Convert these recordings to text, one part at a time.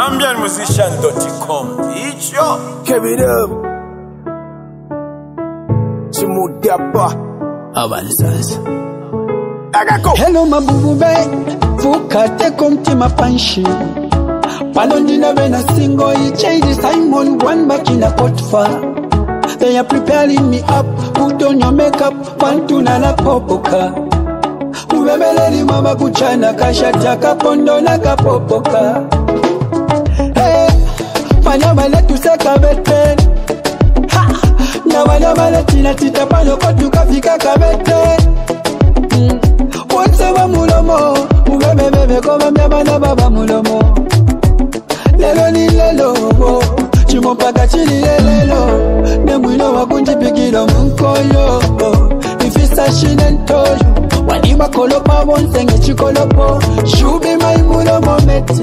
AmbientMusician.com. Icho. Keep it up. Chimudapa. Avanzas. Agako. Hello mabubube vukate ma panshi pano ndinove na singo ichaidi simon one bakina potfa they are preparing me up put on your makeup pantuna na popoka uvemeleli mama kuchana kashata kapondo na kapopoka banyama letusaka bete na banyama letinatita panoko tukafikaka bete wonse bamulomo ubebebebeko bamyama na baba mulomo lelo ni lelo chimo mpaka chili lelelo ne mwino wakunjipikilo munkoyo ifisa shine ntoyo wani bakolopa bonse ngechikolopo shubi maimulomo meti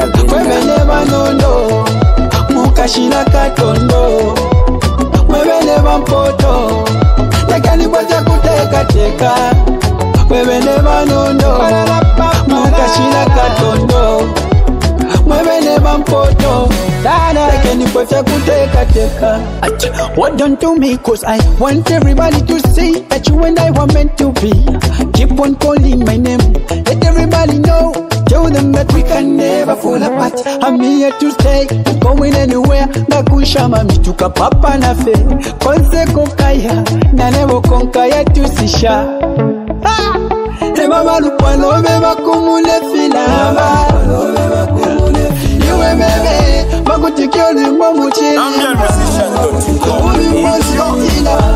mukashina katondo mwebene bampoto tekeni fwe fyakutekateka fwe bene banondo mukashina katondo mwebene bampoto tekeni fwe fyakutekateka What don't do me? Cause I want everybody to see that you and I were meant to be. Keep on calling my name. Let everybody know Them that we can never fall apart I'm here to stay Not going anywhere. Tukapapa na fe. Konse Na nevo konkaya tusisha Ah! Ema malukwalo beba kumule filaba Iwe bebe limbo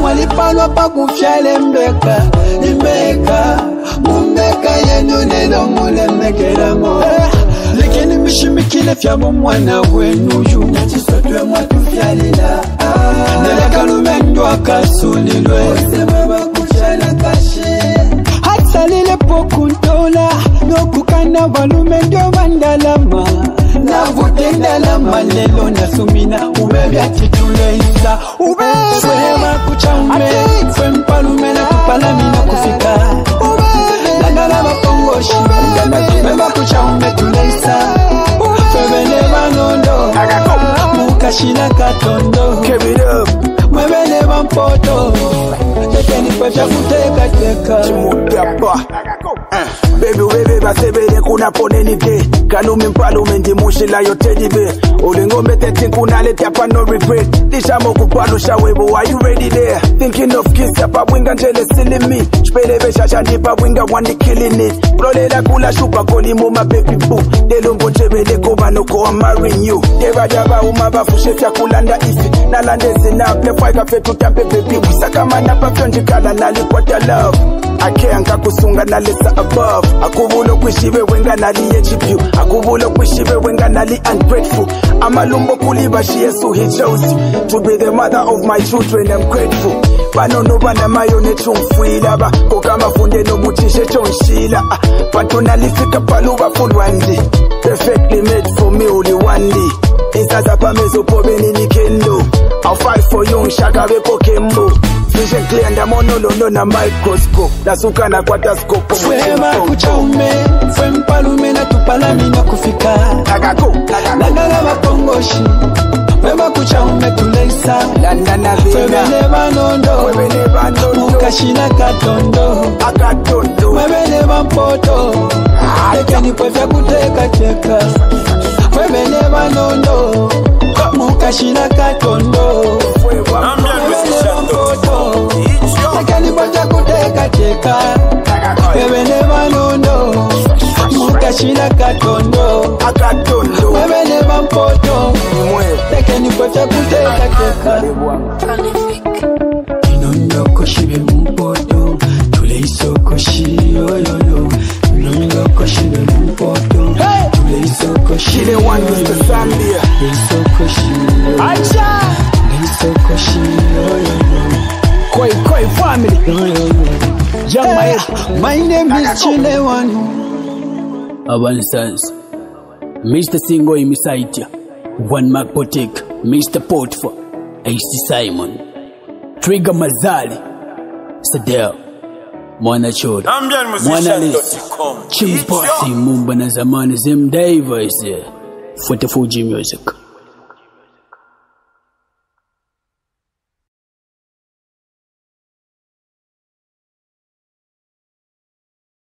mwalipalwa mbeka ebile byabo mwana wenuyu nakisotwemwa tufyalila ah. nelakaluma ndo akasulilwe asalile pokuntola nokukana balume ndo bandalama navutendalama lelo nasumina ubebyatituleisa ubeemakucaume fempalumela kupalamina kufika. Nagala bapongosh chakuteka teka chimugapa uh, baby webe basebele kunaponeni te kanumi mpalume ndimushilayo tedibe ulingombe 13 kunaletiapa no regret lishamokupalusha webo are you ready there? Thinking of kiss yapabwinga njelesilimit shipelebeshasha ndipabwinga wandikilinit kulolela kulashupa kolimuma baby boo. Lelumbu njebelekoba noko amarin you. Tebadaba uma bafushe syakulanda ifi nalanda ezinaple fika fetu tampe bebi wisakamana papyonjikala nalikwata love. Akhe angakusunga nalesa above. Akubulo kwishibe wenga nali yechipyu akubulo kwishibe wenga nali ungrateful. Amalumbo kulibashiye so he chose to be the mother of my children i'm grateful. Banono bana mayo nechumfwilaba kokamafunde nomutishe chonshila. Ah, bantu nalifika paluba fulwandi perfectly made for me uli one day. Insaza pamezopobeni nikendo i'll fight for you nshaka bekokembo vision clear ndamonololo na microscope. Nasuka na kwata scope oh, fwema oh, oh, kuchaume fwe mpalume natupalamina kufika. Agako, nangala bapongoshi fwema kuchaume tuleisa. Landana vina fwebene banondo webene banondo mukashina katondo. Akatondo mwebene bampoto tekeni ah, fwe fyakutekateka fwebene banondo mukashina katondo. Mwebene mukashina katondo akatondo mwebene bampoto. Mwe. Tekeni fwe fyakutekateka inondokoshile mumpoto tuleisokoshi yoyoyo inomilokoshibe mumpoto tuleisokoshi She the one with the shiro Acha! Isoko shiro Koi Koi family. Young Hey, man My name is Chile One Abansans. Mr. Singo Imisaitia. One Mark Potek. Mr. Potfa. AC Simon. Trigger Mazali. Sadel. Mwana Choda. Mwana Lisa. Chimbosi Mumba na zamani Zim Davis. 44G Music.